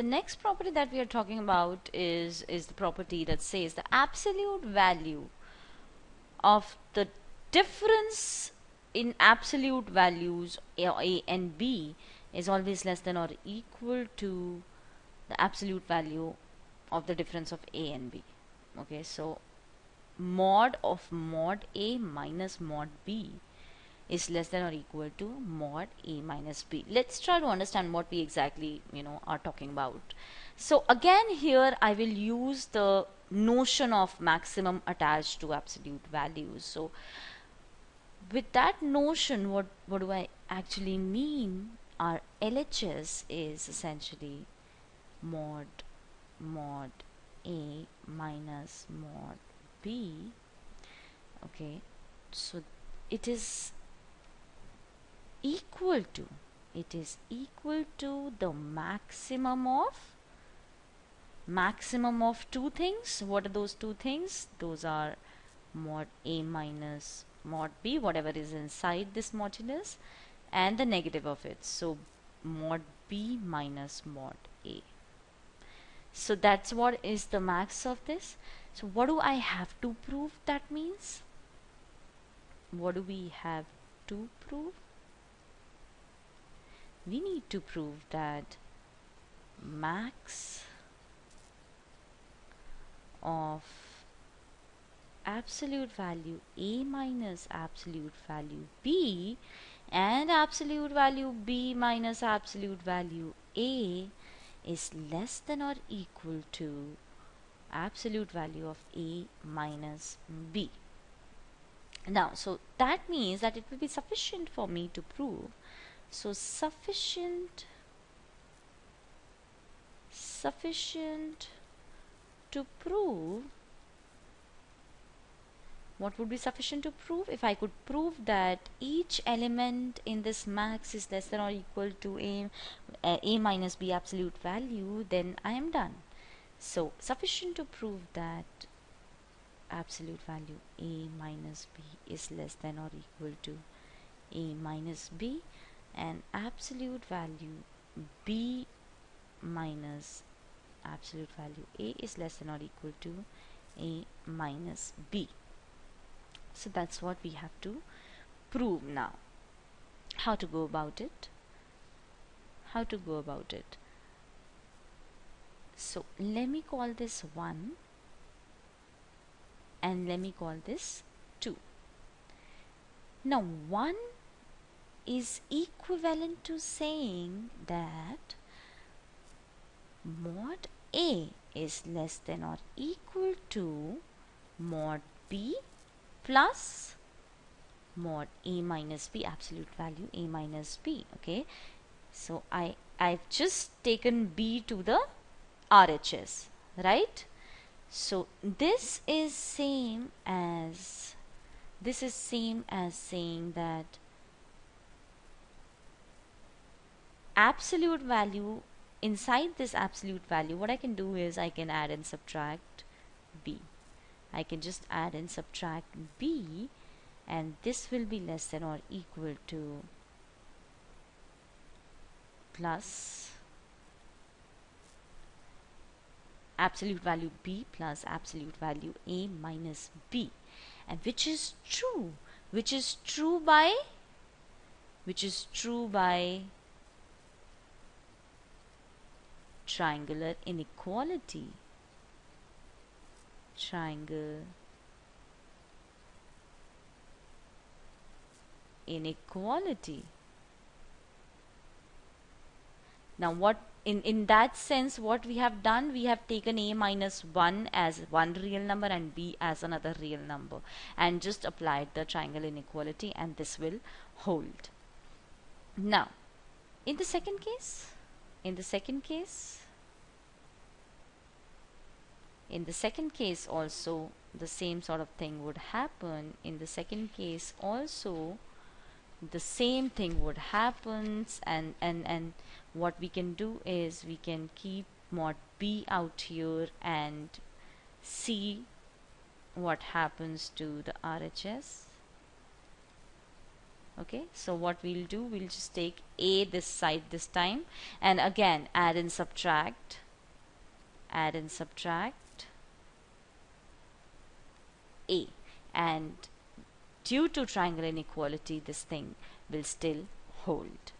the next property that we are talking about is is the property that says the absolute value of the difference in absolute values a, and b is always less than or equal to the absolute value of the difference of a and b. Okay so mod of mod a minus mod b is less than or equal to mod a minus b. Let's try to understand what we exactly you know are talking about. So again here I will use the notion of maximum attached to absolute values. So with that notion what what do I actually mean? Our LHS is essentially mod mod a minus mod b. Okay. So it is equal to it is equal to the maximum of maximum of two things. What are those two things? Those are mod a minus mod b whatever is inside this modulus and the negative of it. So mod b minus mod a. So that's what is the max of this. So what do I have to prove that means? What do we have to prove we need to prove that max of absolute value a minus absolute value b and absolute value b minus absolute value a is less than or equal to absolute value of a minus b. Now so that means that it will be sufficient for me to prove so sufficient sufficient to prove what would be sufficient to prove? If I could prove that each element in this max is less than or equal to a, uh, a minus b absolute value then I am done. So sufficient to prove that absolute value a minus b is less than or equal to a minus b and absolute value b minus absolute value a is less than or equal to a minus b. So that's what we have to prove now. How to go about it? How to go about it? So let me call this 1 and let me call this 2 now 1 is equivalent to saying that mod A is less than or equal to mod B plus mod A minus B absolute value A minus B okay? So I I've just taken B to the RHS right? So this is same as this is same as saying that absolute value inside this absolute value what I can do is I can add and subtract b. I can just add and subtract b and this will be less than or equal to plus absolute value b plus absolute value a minus b and which is true which is true by which is true by triangular inequality. Triangle inequality. Now what in in that sense what we have done we have taken a minus 1 as one real number and b as another real number and just applied the triangle inequality and this will hold. Now in the second case in the second case in the second case also the same sort of thing would happen. In the second case also the same thing would happen. And and and what we can do is we can keep mod b out here and see what happens to the RHS okay so what we'll do we'll just take a this side this time. And again add and subtract. Add and subtract a. And due to triangle inequality this thing will still hold